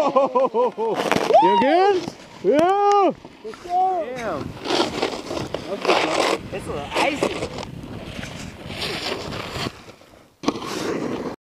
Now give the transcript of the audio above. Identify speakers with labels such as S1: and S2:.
S1: Whoa! You good? Yeah!
S2: Damn. It's a little icy.